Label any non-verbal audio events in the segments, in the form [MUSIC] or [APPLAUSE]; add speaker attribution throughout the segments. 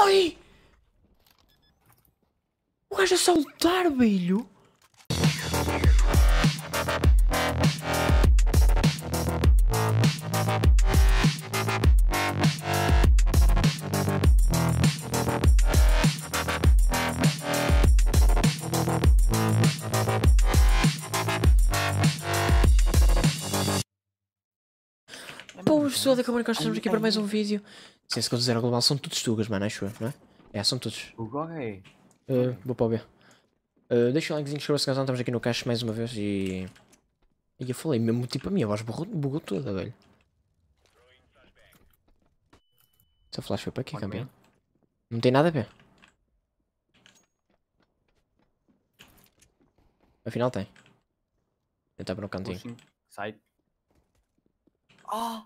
Speaker 1: Ai! O gajo a saltar, velho! Pessoal da Câmara, nós estamos aqui para mais um vídeo. Sem se considerar global, são todos tugas, mano, acho eu, não é? É, são todos.
Speaker 2: O GOG é.
Speaker 1: Uh, vou para o B. Uh, deixa o likezinho, inscreva-se caso não estamos aqui no cache mais uma vez e... E eu falei mesmo, tipo, a minha voz bugou, bugou toda, velho. Essa flash foi para aqui, campeão. Não tem nada a ver. Afinal tem. Eu estava no cantinho.
Speaker 2: Pushing. Sai. Ah!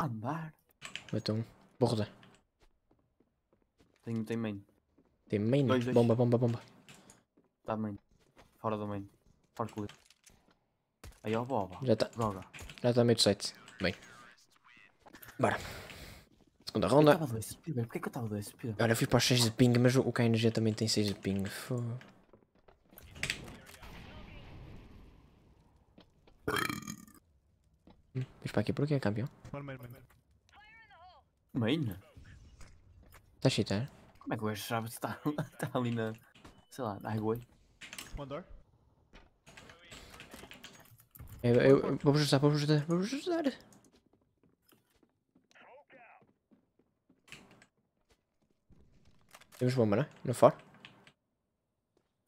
Speaker 2: Andar.
Speaker 1: Então, vou rodar.
Speaker 2: Tem, tem main.
Speaker 1: Tem main,
Speaker 2: Dois, dois.
Speaker 1: bomba, bomba, bomba.
Speaker 2: Dá main. Fora do main. Fora clip. Aí ó, boba.
Speaker 1: Já está
Speaker 2: Goga.
Speaker 1: já tá meio do site. Bem. Bora. Segunda ronda.
Speaker 2: Porquê que eu estava dois speed?
Speaker 1: Olha, eu fui para os 6 de ping, mas o KNG também tem 6 de ping. Fô. Hum, Fiz para aqui, por quê, campeão?
Speaker 3: One main, main.
Speaker 2: Main?
Speaker 1: Está a cheatar?
Speaker 2: Como é que o gajo sabe se está está ali na. Sei lá, na highway?
Speaker 3: One door.
Speaker 1: Eu, eu, eu vou ajudar, vou ajudar, vou ajudar. Temos bomba, né? No for?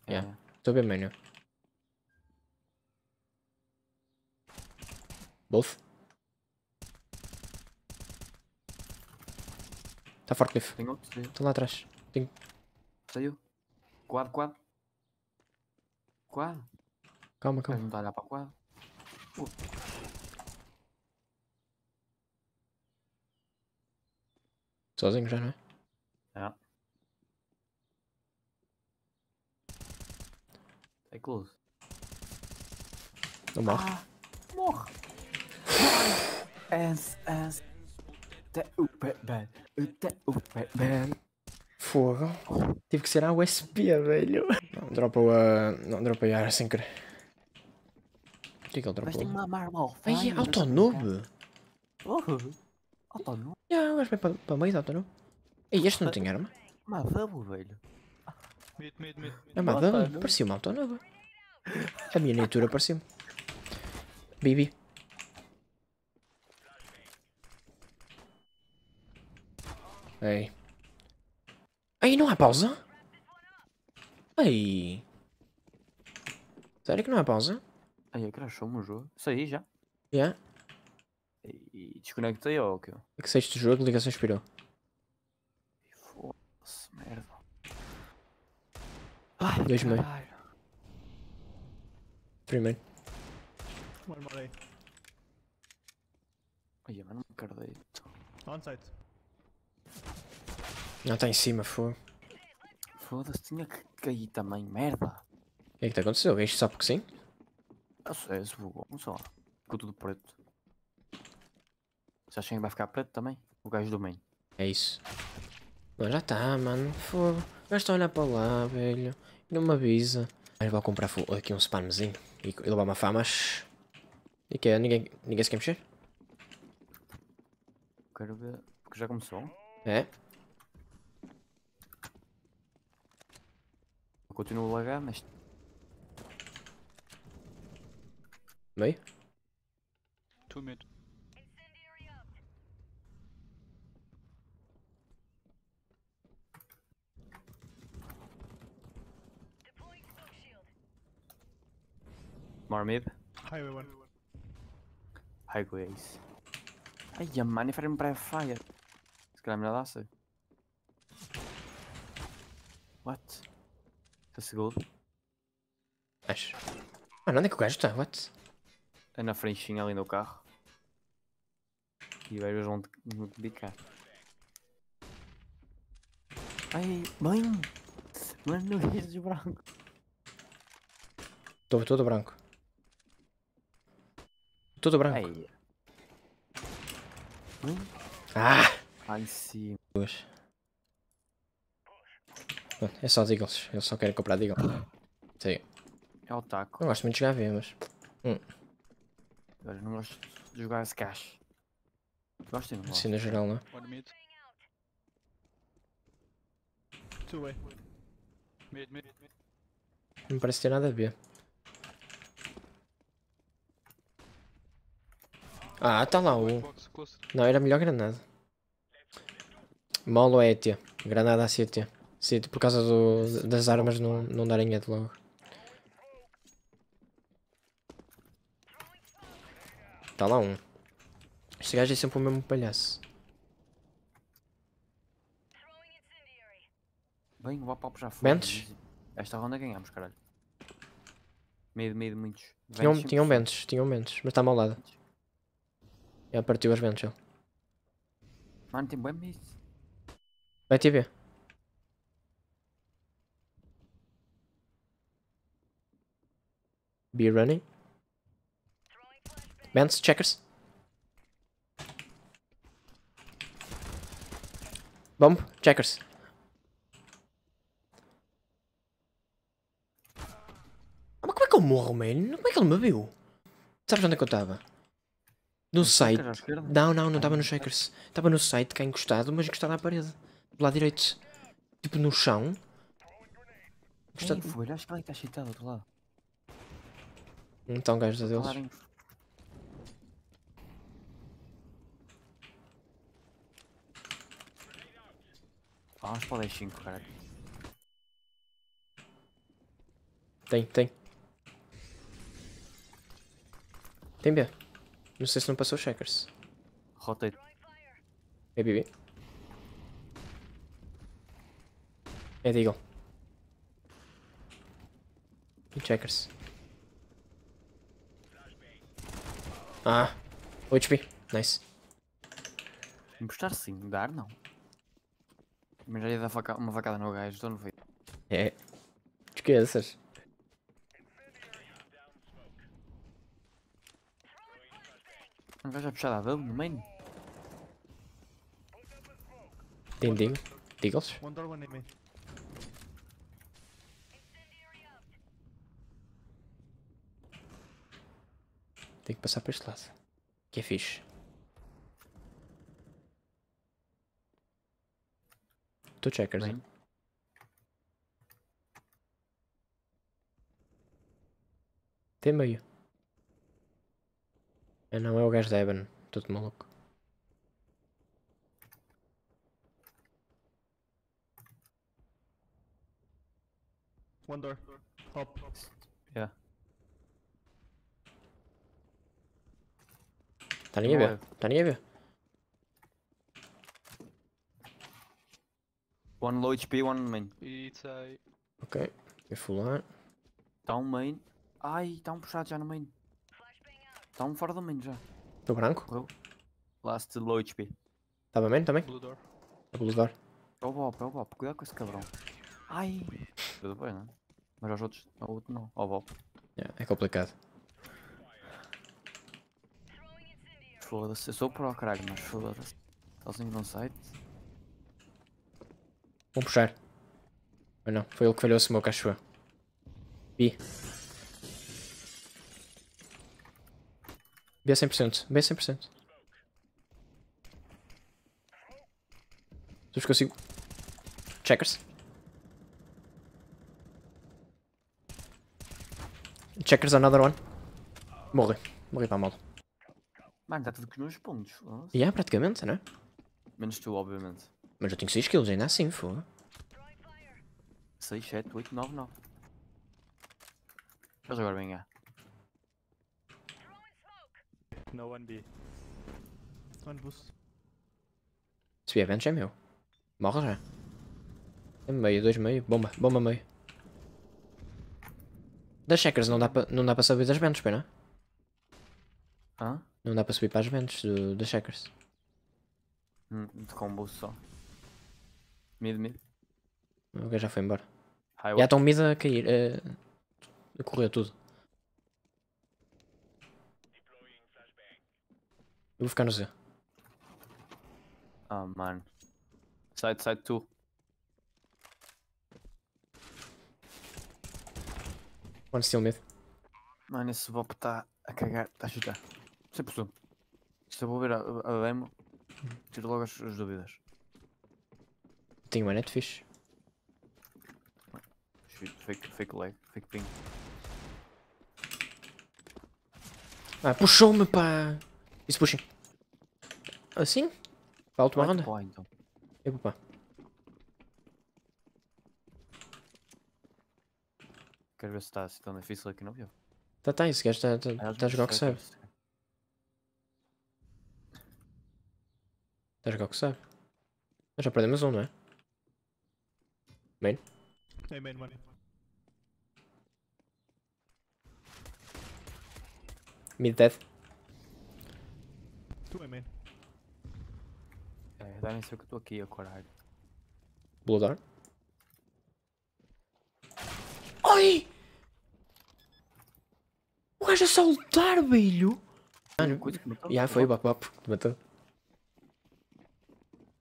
Speaker 1: Yeah.
Speaker 2: É.
Speaker 1: Estou bem, mano. Both. Está forte.
Speaker 2: Tem outro, saiu.
Speaker 1: Estão lá atrás.
Speaker 2: Saiu. Quad, quad. Quad.
Speaker 1: Calma, calma.
Speaker 2: não está a olhar para o quad.
Speaker 1: Sozinho já, não é?
Speaker 2: É. É close.
Speaker 1: Não morre.
Speaker 2: Ah, morre. As, as. Te o o Batman.
Speaker 1: Fogo. Tive que ser a USP, velho. Não, dropa a. Não, dropa a ar sem querer. O que é que ele
Speaker 2: Mas
Speaker 1: dropou?
Speaker 2: tem uma marble.
Speaker 1: Ai, é autonoob!
Speaker 2: Oh, autonoob.
Speaker 1: Já, gajo vai para, da autonoob. Ei, este não tinha arma?
Speaker 2: Uma double, velho.
Speaker 3: Mid, mid, mid.
Speaker 1: É
Speaker 2: não.
Speaker 1: parecia uma autonoob. A miniatura parecia-me. Bibi. Ei. Ei, não há pausa? Ei. Sério que não há pausa?
Speaker 2: Aí, eu crashou-me o jogo. Saí já.
Speaker 1: Já.
Speaker 2: E desconectei ou o quê?
Speaker 1: É que sexto jogo, ligação expirou.
Speaker 2: Foda-se, merda. Ai,
Speaker 1: Dois meio.
Speaker 2: caralho.
Speaker 1: Three man.
Speaker 3: One more A.
Speaker 2: Ai, mas não me acredito.
Speaker 3: On site.
Speaker 1: Não, está em cima, foi. O
Speaker 2: Foda-se, tinha que cair também, merda.
Speaker 1: que é que está acontecendo? Isto só porque sim?
Speaker 2: Eu sei, se bugou, não só. Ficou tudo preto. Você acha que vai ficar preto também? O gajo do main.
Speaker 1: É isso. Mas já está, mano. Fogo. O gajo está a olhar para lá, velho. Não me avisa. Mas vou comprar aqui um spamzinho. E, e levar uma famas. E que é? Ninguém, ninguém se quer mexer?
Speaker 2: Quero ver. Porque já começou.
Speaker 1: É?
Speaker 2: Continuo a lagar, mas.
Speaker 1: Meio?
Speaker 3: Two mid.
Speaker 2: More mid.
Speaker 3: Highway one.
Speaker 2: Highways. Ai, a mano, farei-me para fire. Se calhar melhor dá-se. What? Está seguro?
Speaker 1: Acho. Mano, onde é que o gajo está? What?
Speaker 2: É na frechinha ali no carro. E vai ver onde me dedicar. Ai, mãe! Mano, esse branco.
Speaker 1: Estou todo branco. Todo branco.
Speaker 2: Ai. Mãe?
Speaker 1: Ah!
Speaker 2: Ai, sim.
Speaker 1: Duas. É só Deagles. Eles só querem comprar Deagle. Sim.
Speaker 2: É o taco.
Speaker 1: Não gosto muito de jogar V, mas.
Speaker 2: Eu não gosto de jogar esse cash. Gosto e não gosto.
Speaker 1: Assim no geral, não é?
Speaker 3: Two way. Mid, mid, mid.
Speaker 1: Não parece ter nada a ver. Ah, tá lá o. Não, era melhor granada. Molo é ET. Granada a CT. CT por causa do, das armas não, não darem ET logo. Tá lá um. Este gajo é sempre o mesmo palhaço.
Speaker 2: Bem, o Apalpo já foi.
Speaker 1: Bentes?
Speaker 2: Esta ronda ganhamos, caralho. Meio, meio de muitos.
Speaker 1: Tinham,
Speaker 2: Ventes
Speaker 1: tinham
Speaker 2: 100%.
Speaker 1: ventos, tinham ventos, mas está mal lado. Já partiu as ventos ele.
Speaker 2: Mano, tem bem meio.
Speaker 1: Vai TV. Be running. Vents, checkers. Bomb, checkers. Ah, Mas como é que eu morro, man? Como é que ele me viu? Sabes onde é que eu estava? No site.
Speaker 2: Checkers?
Speaker 1: Não, não, não estava no Shakers. Estava no site cá encostado, mas encostado à parede. Do lado direito. Tipo no chão. Encostado.
Speaker 2: Quem foi? Acho que ele está cheatado do outro lado.
Speaker 1: Então, gajo deles.
Speaker 2: Falarem- Vamos para o 10-5, caralho.
Speaker 1: Tem, tem. Tem B. Não sei se não passou Shakers.
Speaker 2: Rotate.
Speaker 1: É BB. É Deagle. E Checkers. Ah. 8 HP. Nice.
Speaker 2: Emprestar sim, dar não. Mas já ia dar faca- uma facada no gajo, estou no vídeo.
Speaker 1: É. Esqueças.
Speaker 2: Um gajo a puxar a dele no main.
Speaker 1: Tem Deagle. Deagles.
Speaker 3: One door, one enemy.
Speaker 1: Tem que passar para este lado. Que é fixe. Tu checkers,
Speaker 2: Bem.
Speaker 1: hein? Tem meio. Ah não, é o gajo da Evan. Todo maluco.
Speaker 3: One door. Up.
Speaker 2: Yeah.
Speaker 1: Tá ninguém ver. Tá ninguém ver.
Speaker 2: One low HP, one main.
Speaker 3: It's a...
Speaker 1: Ok. Vou fular.
Speaker 2: Está um main. Ai, está um puxado já no main. Está um fora do main já.
Speaker 1: Do branco.
Speaker 2: Correu. Last low HP.
Speaker 1: Estava bem também?
Speaker 3: Blue door.
Speaker 1: A blue door.
Speaker 2: É o Bop, é o Bop. Cuidado com esse cabrão. Ai. Tudo bem, não é? Mas aos outros, ao outro não. Ao Bop.
Speaker 1: Yeah, é complicado.
Speaker 2: Foda-se. Eu sou pro caralho, mas foda-se. Sozinho num site.
Speaker 1: Vão puxar. Ou não, foi ele que falhou o smoke, acho eu. B. B 100%. B 100%. Se eu consigo. Checkers. Checkers, another one. Morri. Morri para a mal.
Speaker 2: Mano, está tudo com os meus pontos.
Speaker 1: E é praticamente, né?
Speaker 2: Menos tu, obviamente.
Speaker 1: Mas eu tenho 6 kills ainda assim, foda.
Speaker 2: 6, 7, 8, 9, 9. Eles agora vêm cá.
Speaker 3: No one B. One boost.
Speaker 1: Se vier ventos é meu. Morre já. É meio, dois meio. Bomba, bomba meio. Das checkers não dá para não dá para subir das ventos, pena.
Speaker 2: Hã?
Speaker 1: Não dá para subir para as ventos do, das checkers.
Speaker 2: Hum, de combo só. Mid, mid.
Speaker 1: O gajo já foi embora.
Speaker 2: Highway.
Speaker 1: Já estão mid a cair. eh, a correr tudo. Eu vou ficar no Z.
Speaker 2: Ah, mano. Side, side 2.
Speaker 1: One still mid.
Speaker 2: Mano, esse Bop está a cagar, está a chutar. 100%. Se eu vou ver a, a demo, tiro logo as, as dúvidas.
Speaker 1: Tenho uma net fixe.
Speaker 2: Shit, Fake, fake lag, fake ping.
Speaker 1: Ah, puxou-me, pá. Isso puxem. Assim? Para a última
Speaker 2: Vai
Speaker 1: ronda?
Speaker 2: lá, então.
Speaker 1: Eu vou pá.
Speaker 2: Quero ver se está assim tão difícil aqui no viu.
Speaker 1: Tá, tá, esse gajo está tá,
Speaker 2: Ah,
Speaker 1: tá a jogar o que sabe.
Speaker 2: Sei,
Speaker 1: Está a jogar o que sabe. Nós já perdemos um, não é?
Speaker 3: Hey, main one.
Speaker 1: Mid dead.
Speaker 3: Two A main.
Speaker 2: É, dá nem ser que eu estou aqui a coragem.
Speaker 1: Blue door. Oi! O gajo a saltar, velho! Mano,
Speaker 2: Coisa que matou,
Speaker 1: já foi que te matou.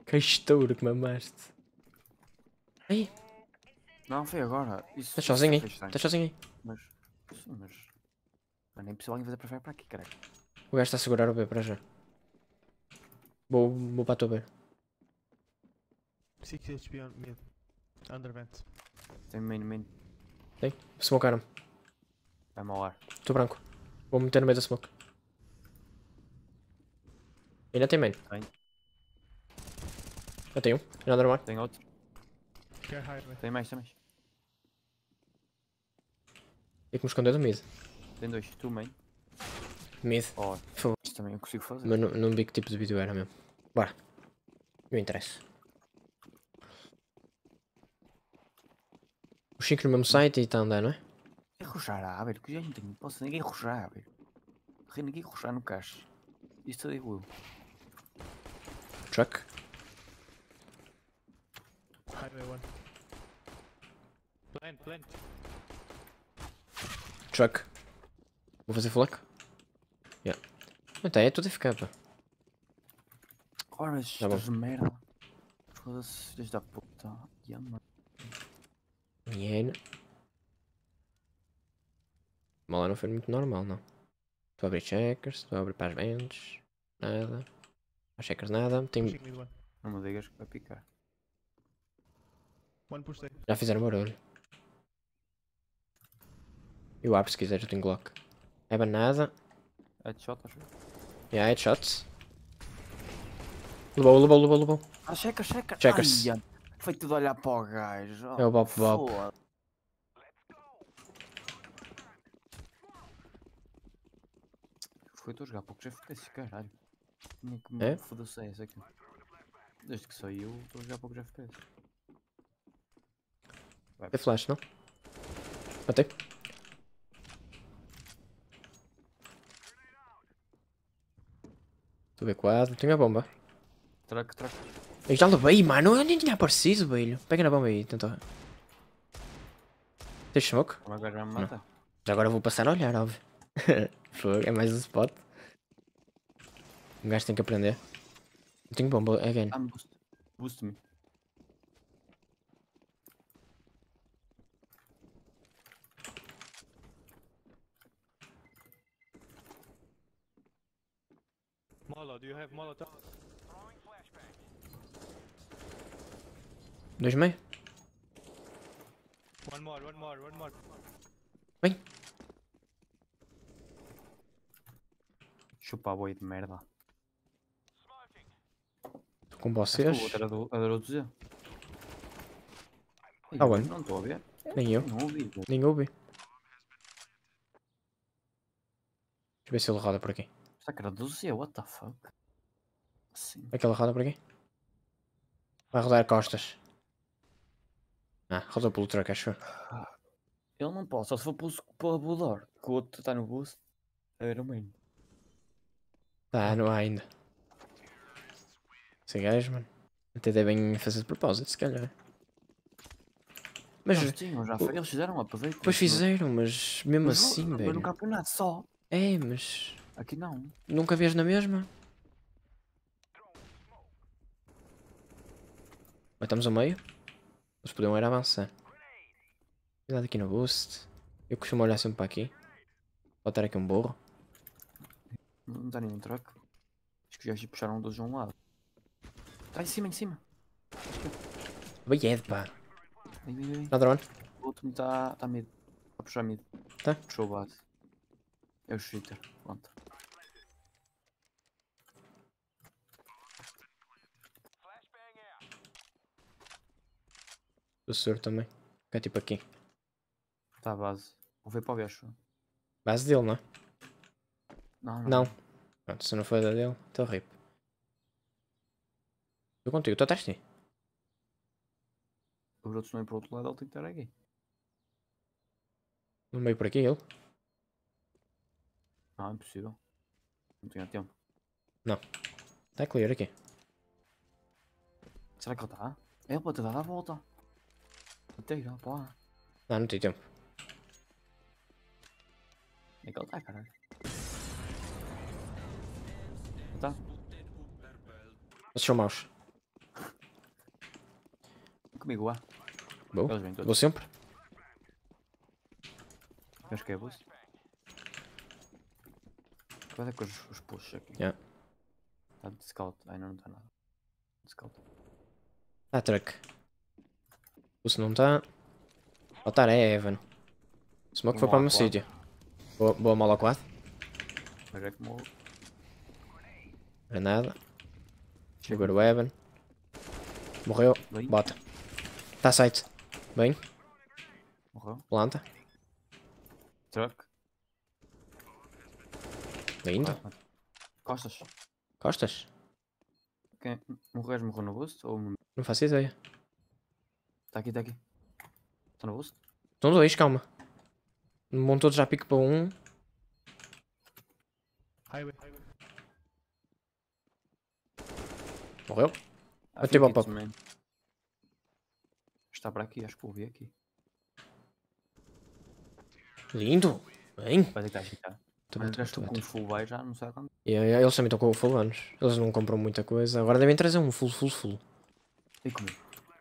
Speaker 1: Que estouro que mamaste. Ai,
Speaker 2: Não, foi agora. Isso,
Speaker 1: estás
Speaker 2: isso
Speaker 1: sozinho aí?
Speaker 2: estranho.
Speaker 1: Estás sozinho aí?
Speaker 2: Mas, sim, mas... Não é nem possível alguém fazer para para aqui, caralho.
Speaker 1: O gajo está a segurar o B para já. Vou, vou para a tua B.
Speaker 3: 6 HP on mid. Under vent.
Speaker 2: Tem main, main.
Speaker 1: Smocaram-me.
Speaker 2: Vai malar.
Speaker 1: Estou branco. Vou meter no meio da smoke. Ainda tem main.
Speaker 2: Tem.
Speaker 1: Já tem um. Another one.
Speaker 2: Tem outro.
Speaker 3: Highway.
Speaker 2: Tem mais, tem mais.
Speaker 1: Tem que me esconder do mid.
Speaker 2: Tem dois. Tu main.
Speaker 1: Mid.
Speaker 2: Oh,
Speaker 1: Por favor.
Speaker 2: isto também eu consigo fazer.
Speaker 1: Mas não, não vi que tipo de vídeo era mesmo. Bora. Não interessa. Os 5 no mesmo site e está a andar, não é?
Speaker 2: É ruxar a velho. Que já não tem. Posso ninguém ruxar, velho. Rei ninguém ruxar no caixa. Isto eu digo eu.
Speaker 1: Truck.
Speaker 3: Highway one. Plant, plant.
Speaker 1: Truck. Vou fazer flack. Yeah. Não tá, é tudo a ficar, pá.
Speaker 2: Ora,
Speaker 1: Tá bom.
Speaker 2: estas de merda. Foda-se, desde a puta. Ya, mano.
Speaker 1: Mas lá não foi muito normal, não. Estou a abrir checkers, estou a abrir para as vendas. Nada. Para checkers nada.
Speaker 3: One.
Speaker 2: Não me digas que vai picar.
Speaker 3: One push there.
Speaker 1: Já fizeram barulho. Eu abro se quiser, eu tenho Glock. Eba nada.
Speaker 2: Headshot, acho.
Speaker 1: Yeah, headshots. Levou, levou, levou, levou.
Speaker 2: Ah, checa, checa.
Speaker 1: Checkers.
Speaker 2: Ai, foi tudo olhar para o gajo.
Speaker 1: É o Bop Bop.
Speaker 2: Foi tu a jogar pouco FPS, caralho. Tinha que me
Speaker 1: É?
Speaker 2: foda-se essa aqui. Desde que saiu, estou a jogar pouco FPS. Vai,
Speaker 1: É flash, não? Matei. Estou a ver quadro. Tenho a bomba.
Speaker 2: Truck, truck.
Speaker 1: Eu já levei, mano. Eu nem tinha aparecido, velho. Pega na bomba aí, tenta. Tens smoke?
Speaker 2: É gajo vai me matar?
Speaker 1: Agora vou passar a olhar, óbvio. [LAUGHS] Fogo, é mais um spot. Um gajo tem que aprender. Eu tenho bomba, again.
Speaker 2: Ah, boost. Boost me.
Speaker 3: Molo, do you have Molotov?
Speaker 1: Dois meio?
Speaker 3: One more, one more, one more.
Speaker 2: Chupa a boi de merda.
Speaker 1: Estou com vocês.
Speaker 2: o outro era do, era do Z.
Speaker 1: Ah, onde?
Speaker 2: Não estou a ver.
Speaker 1: Nem eu.
Speaker 2: Não ouvi. velho.
Speaker 1: Nem ouvi. Deixa eu ver se ele roda por aqui.
Speaker 2: Do Z? What the fuck? Assim.
Speaker 1: Aquela roda por aqui. Vai rodar costas. Ah, rodou pelo truck, acho. eu.
Speaker 2: Ele não pode, só se for pelo, pelo Budor. Que o outro está no boost. Era o main.
Speaker 1: Tá, não há ainda. Esse gajo, mano. Até devem fazer de propósito, se calhar. Mas
Speaker 2: Eles tinham já. foi- Eles fizeram mas no-
Speaker 1: fizeram, mas mesmo
Speaker 2: mas
Speaker 1: assim,
Speaker 2: mas
Speaker 1: velho.
Speaker 2: no campeonato só.
Speaker 1: É, mas
Speaker 2: Aqui não.
Speaker 1: nunca vês na mesma. Estamos ao meio. Eles podiam era avançar. Cuidado aqui no boost. Eu costumo olhar sempre para aqui. Pode ter aqui um burro.
Speaker 2: Não está nenhum truck. Acho que gajos puxaram um dos de um lado. Está em cima, em cima.
Speaker 1: Baied, pá. Another one.
Speaker 2: O outro está tá mid. Está a puxar mid.
Speaker 1: Tá.
Speaker 2: Puxou o base. É o shooter. Pronto.
Speaker 1: O surdo também. É tipo aqui.
Speaker 2: Está a base. Vou ver para o gajo.
Speaker 1: Base dele, não é?
Speaker 2: Não, não.
Speaker 1: Não. Pronto, se não foi da dele, então rip. Estou contigo, atrás de ti.
Speaker 2: Os outros não ir para o outro lado, ele tem que estar aqui.
Speaker 1: No meio por aqui, ele.
Speaker 2: Não, é impossível. Não tinha tempo.
Speaker 1: Está clear aqui.
Speaker 2: Será que ele está? Ele pode ter dado a volta. Até já, pá.
Speaker 1: Não, não tem tempo.
Speaker 2: É que ele está, caralho. Tá?
Speaker 1: Vocês são maus.
Speaker 2: Comigo vêm todos.
Speaker 1: Vou sempre.
Speaker 2: Acho que é boost. Qual é que os, os push aqui?
Speaker 1: Yeah.
Speaker 2: Está de scout. Ainda não está nada. De scout.
Speaker 1: Truck. O se não está. Pode estar, é Evan. Smoke foi para o meu
Speaker 2: A4.
Speaker 1: sítio. Boa, boa mala 4.
Speaker 2: Mas é como.
Speaker 1: Granada.
Speaker 2: Chega.
Speaker 1: Agora o Evan. Morreu.
Speaker 2: Bem.
Speaker 1: Bota. Está site. Bem.
Speaker 2: Morreu.
Speaker 1: Planta.
Speaker 2: Truck.
Speaker 1: Lindo.
Speaker 2: Ah, Costas.
Speaker 1: Costas?
Speaker 2: Quem? Morres morreu no boost? Ou.
Speaker 1: Não faço ideia.
Speaker 2: Está aqui, está aqui. Está no boost?
Speaker 1: Estão dois, calma. Montou já pique para um.
Speaker 3: Highway.
Speaker 1: Morreu. Bateu
Speaker 2: fica
Speaker 1: ao papo.
Speaker 2: Está para aqui, acho que ouvi aqui.
Speaker 1: Lindo. Bem.
Speaker 2: Vai ter que agitar.
Speaker 1: Tô bem,
Speaker 2: Mas
Speaker 1: tô tô
Speaker 2: com
Speaker 1: tô
Speaker 2: full buy já não sei quando.
Speaker 1: E, e, eles também estão com o full anos. Eles não compram muita coisa. Agora devem trazer um full, full, full.
Speaker 2: Vem comigo.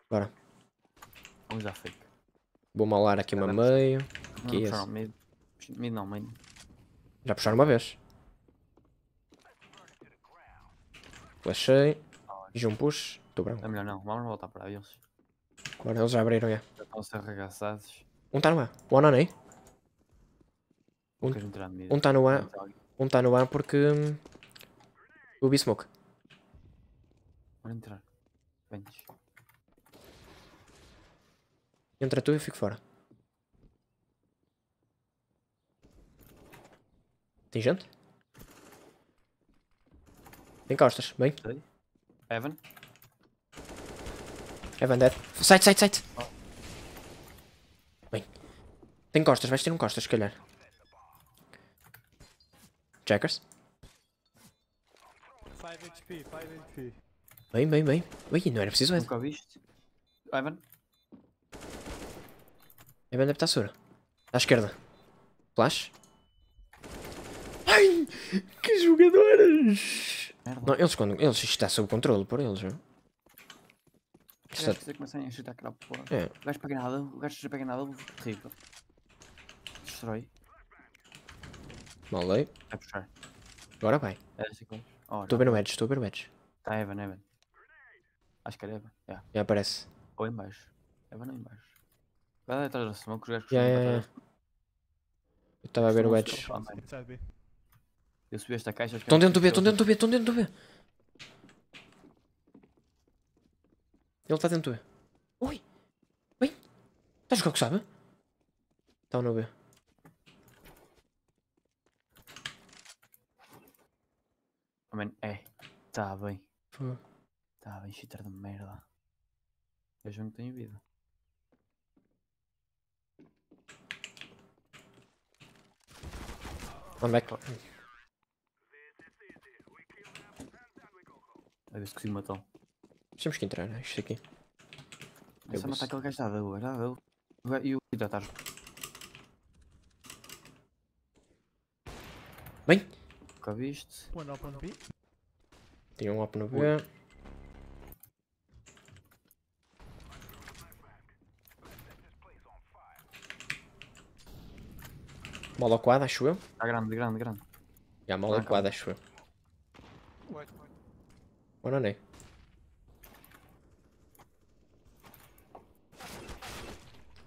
Speaker 1: Bora.
Speaker 2: Vamos à fake.
Speaker 1: Vou malar aqui uma
Speaker 2: Vamos.
Speaker 1: meio.
Speaker 2: Não,
Speaker 1: Que é
Speaker 2: puxaram. Mid não, mid.
Speaker 1: Já puxaram uma vez. Flashei. Fiz um push. Estou branco.
Speaker 2: É melhor não, vamos voltar para eles.
Speaker 1: Agora eles já abriram, já.
Speaker 2: Já estão a ser arregaçados.
Speaker 1: Um está no A. One on A. Um-
Speaker 2: Não quero entrar no mid.
Speaker 1: Um está no A. Um está no A porque... hum, O B-Smoke.
Speaker 2: Bora entrar. Vens.
Speaker 1: Entra tu e eu fico fora. Tem gente? Tem costas. Bem.
Speaker 2: Evan.
Speaker 1: Evan dead. Site, site, site. Bem. Tem costas. Vais ter um costas, se calhar. Checkers.
Speaker 3: 5 HP, 5 HP.
Speaker 1: Bem, bem, bem. Bem, não era preciso Evan.
Speaker 2: Nunca viste? Evan.
Speaker 1: Evan deve estar segura. À esquerda. Flash. Ai! Que jogadores!
Speaker 2: Merda.
Speaker 1: Não, eles quando. Eles, isto está sob controle por eles, não?
Speaker 2: Os
Speaker 1: Isto
Speaker 2: gajos
Speaker 1: está-
Speaker 2: que começam a agitar aquela porra.
Speaker 1: É.
Speaker 2: O gajo pega nada, o gajo já pega nada, terrível. Destrói.
Speaker 1: Malei.
Speaker 2: Vai puxar.
Speaker 1: Agora vai.
Speaker 2: É assim Oh,
Speaker 1: Estou a ver o edge, estou a ver o edge.
Speaker 2: Está Evan, Evan. Acho que era Evan. Yeah.
Speaker 1: Já aparece.
Speaker 2: Ou em baixo. Evan ou em Vai atrás da smoke, os gajos
Speaker 1: Yeah, yeah,
Speaker 2: atrás
Speaker 1: Eu estava a ver o
Speaker 2: Não,
Speaker 1: edge.
Speaker 3: B.
Speaker 2: Eu subi esta caixa.
Speaker 1: Estão dentro do B, estão dentro do B, estão dentro do B. Ele está dentro do B. Ui! Bem! Estás a jogar o que sabe? Está no B.
Speaker 2: Mano, é. Tá bem. Tá bem, cheater de merda. Vejam que tenho vida.
Speaker 1: One back.
Speaker 2: A ver se matar.
Speaker 1: Temos que entrar, né? Isto aqui.
Speaker 2: É só matar aquele gajo da ga- E o Ida tá.
Speaker 1: Bem!
Speaker 2: Nunca viste?
Speaker 3: One up on B.
Speaker 1: Tinha um up no B. Mola quad, acho eu.
Speaker 2: Está grande, grande, grande.
Speaker 1: Já, mola
Speaker 2: Ah,
Speaker 1: quad, acho eu. One on A.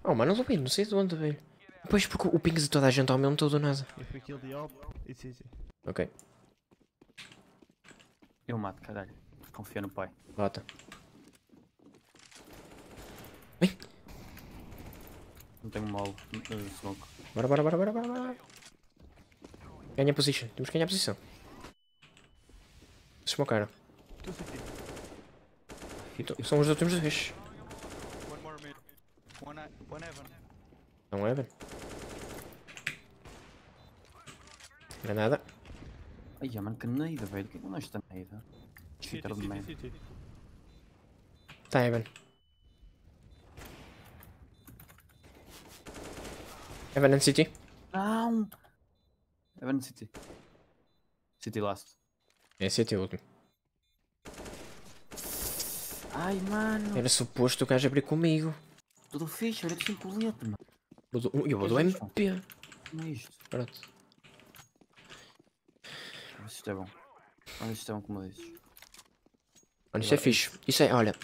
Speaker 1: Oh, mano, não vi, não sei de onde veio. Pois, porque o ping de toda a gente aumentou do nada. Ok,
Speaker 2: Eu mato, caralho. Confia no pai.
Speaker 1: rota.
Speaker 2: Não tenho molo. uh, smoke.
Speaker 1: Bora, bora, bora, bora, bora, bora. Ganha position, temos que ganhar posição. Smocaram. Então, São os últimos dois.
Speaker 3: One more mid. One, i- one heaven.
Speaker 1: Não é? Granada.
Speaker 2: Ai, mano, que neida, velho. O que é que não é esta neida? Cheater de merda.
Speaker 1: Tá, Evan. Evan and City.
Speaker 2: Não! Evan City. City last.
Speaker 1: É City o último.
Speaker 2: Ai, mano.
Speaker 1: Era suposto o gajo abrir comigo.
Speaker 2: Tudo fixe, olha que sem colete, mano.
Speaker 1: Eu vou do MP.
Speaker 2: Como é isto?
Speaker 1: Pronto.
Speaker 2: Isto é bom. Olha isto é bom como dizes.
Speaker 1: Mano, isso é fixe. Isso é, olha.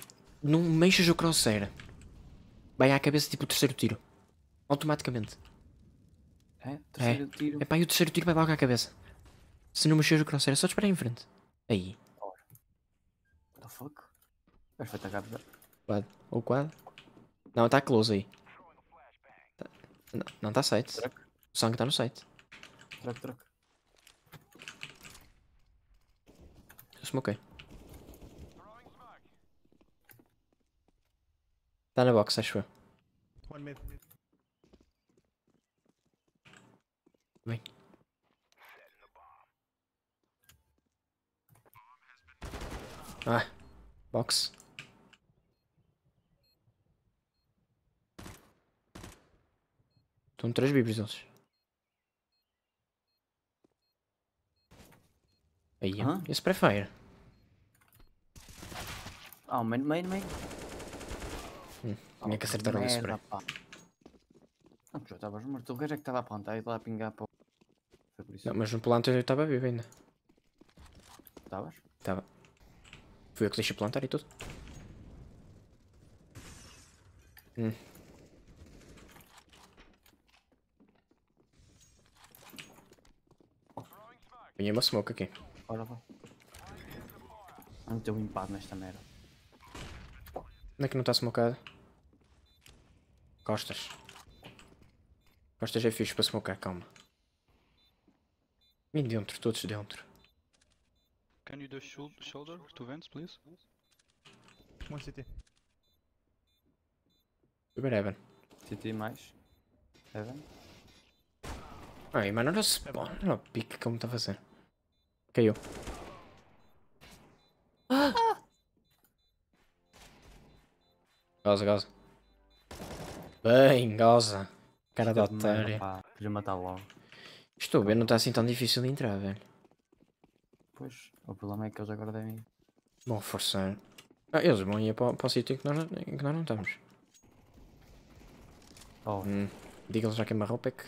Speaker 1: Não mexas o crosshair. Vai à cabeça tipo o terceiro tiro. Automaticamente.
Speaker 2: É? Terceiro tiro.
Speaker 1: É pá, e o terceiro tiro vai logo à cabeça. Se não mexeres o crosshair é só disparar em frente. Aí.
Speaker 2: What the fuck? Vais foi atacado.
Speaker 1: Quad. Ou quad. Não, está close aí. Tá- Não, está site.
Speaker 2: Truck.
Speaker 1: O sangue está no site.
Speaker 2: Troca, troca.
Speaker 1: Eu smokei. Está na box, acho eu.
Speaker 4: One mid.
Speaker 1: Bem. Ah, box. Estão três bibis eles. Aí,
Speaker 2: Hã?
Speaker 1: esse pré-fire.
Speaker 2: Ah, main, main, main.
Speaker 1: Hum,
Speaker 2: Oh,
Speaker 1: tinha que acertar o spray.
Speaker 2: pá. Não, tu já estavas morto. O gajo é que estava a plantar e lá a pingar para o... Foi por isso.
Speaker 1: Não, mas no planta eu estava vivo ainda.
Speaker 2: Estavas?
Speaker 1: Estava. Fui eu que deixei plantar e tudo. Hum. Ganhei uma smoke aqui.
Speaker 2: Ora, vá. Não teu empate nesta merda.
Speaker 1: Onde é que não está smocado? Costas. Costas é fixe para smocar, calma. Vem dentro, todos dentro.
Speaker 3: Can you do shou- shoulder to vents, please?
Speaker 4: One CT.
Speaker 1: Super Evan.
Speaker 2: CT mais. Evan.
Speaker 1: Ai, mano, olha o spawn. Olha o pique me está a fazer. Caiu. Goza, goza. Bem, goza. Cara otário.
Speaker 2: pá. Queria matar logo.
Speaker 1: Estou ver, não está assim tão difícil de entrar, velho.
Speaker 2: Pois, o problema é que eles agora devem...
Speaker 1: Vão forçar. Ah, eles vão ir para, para o sítio em que nós, que nós não estamos.
Speaker 2: Oh,
Speaker 1: Hum. Diga-lhes já queima-roupa é que.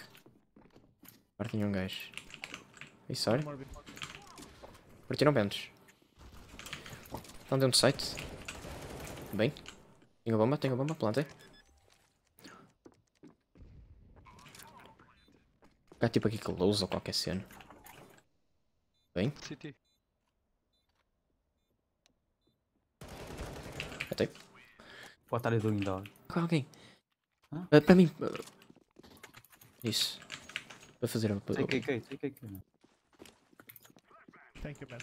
Speaker 1: Agora tinha um gajo. Isso, olha. Partiram ventos. Estão dentro do site. Bem. Tenho bomba, tenho bomba, plantei. Ficar tipo aqui close ou qualquer cena. Bem,
Speaker 3: City.
Speaker 1: matei.
Speaker 2: o otário do indoor.
Speaker 1: Com alguém. Ah, para mim. ah, Isso. Para fazer a.
Speaker 2: Take AK, take AK. mano.
Speaker 4: Thank you, man.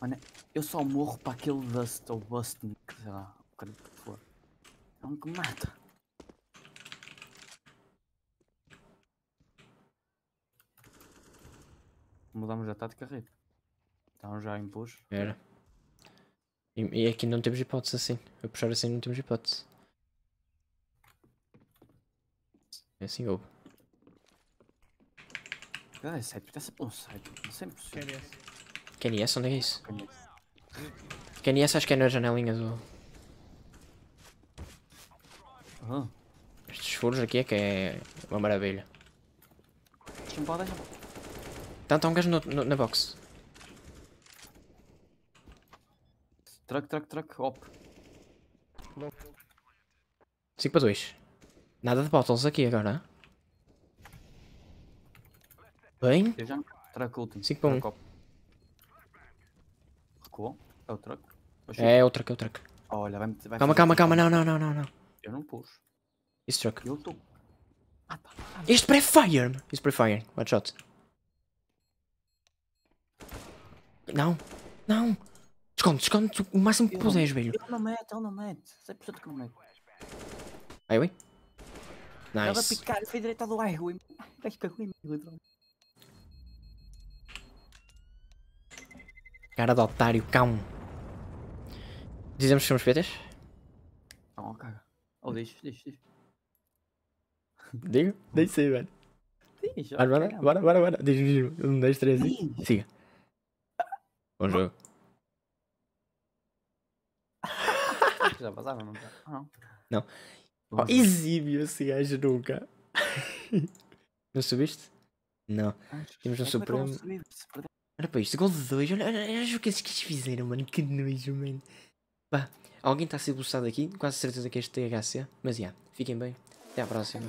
Speaker 2: Mano, eu só morro para aquele dust ou bust, sei lá, o que for. É um que me mata. Mudamos a tática rápido. Estão já em push.
Speaker 1: Era. E, e aqui não temos hipótese assim. A puxar assim não temos hipótese. É assim ou.
Speaker 2: Cada é site, sempre um site. Sempre possível.
Speaker 4: KDS.
Speaker 1: KNS, onde é isso?
Speaker 2: Conheço.
Speaker 1: KNS acho que é na janelinha do.
Speaker 2: Ah,
Speaker 1: Estes furos aqui é que é uma maravilha.
Speaker 2: deixa-me para, deixa-me.
Speaker 1: Tá, tá um gajo no, no- na box.
Speaker 2: Truck, truck, truck, op.
Speaker 1: 5 para 2. Nada de bottles aqui agora. Bem,
Speaker 2: Eu já não. Truck último.
Speaker 1: Cinco para um.
Speaker 2: Truck, op. Recuou? É o truck? Oxi.
Speaker 1: é outra que é outra. que-
Speaker 2: Olha, vai, vai
Speaker 1: Calma, calma, calma, não, não, não, não, não.
Speaker 2: Eu não pus.
Speaker 1: Isso truck.
Speaker 2: Eu estou. Ah, tá.
Speaker 1: Este pré-fire! Isso pré-fire. One shot. Não, não. Esconde, esconde o máximo que
Speaker 2: Eu
Speaker 1: puderes, velho.
Speaker 2: Ele não mete, ele não mete. 100% que não mete.
Speaker 1: Aí, ui.
Speaker 2: Ele vai
Speaker 1: Nice.
Speaker 2: picar, foi direito do erro. Vai ficar com ele, literalmente.
Speaker 1: Cara de otário, cão. Dizemos que somos petas?
Speaker 2: Não, caga. Oh, deixa, deixa, deixa.
Speaker 1: Digo? [LAUGHS] Deixa aí, velho.
Speaker 2: Deixa.
Speaker 1: Bora, bora, bora, bora, bora. Diz, diz, um, dois, três e... Siga. Bom jogo.
Speaker 2: Já passava, não não.
Speaker 1: Não. Oh, exíbio esse gajo nunca. [LAUGHS] Não subiste? Não. Temos um
Speaker 2: é, é que
Speaker 1: Supremo. Olha para isto, gol de dois. Olha, olha, olha o que esses gajos fizeram, mano. Que nojo, mano. Pá, Alguém está a ser buçado aqui, quase certeza que este THC, mas já, yeah, fiquem bem, até à próxima.